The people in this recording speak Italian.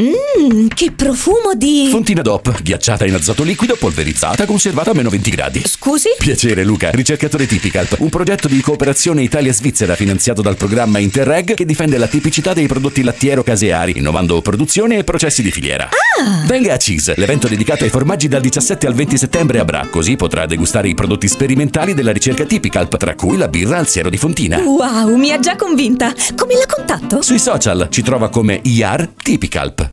Mmm, che profumo di... Fontina DOP, ghiacciata in azoto liquido, polverizzata, conservata a meno 20 gradi. Scusi? Piacere Luca, ricercatore Tipicalp, un progetto di cooperazione Italia-Svizzera finanziato dal programma Interreg che difende la tipicità dei prodotti lattiero-caseari, innovando produzione e processi di filiera. Ah! Venga a Cheese, l'evento dedicato ai formaggi dal 17 al 20 settembre a Bra, così potrà degustare i prodotti sperimentali della ricerca Tipicalp, tra cui la birra al siero di Fontina. Wow, mi ha già convinta. Come la contatto? Sui social ci trova come IAR Tipicalp.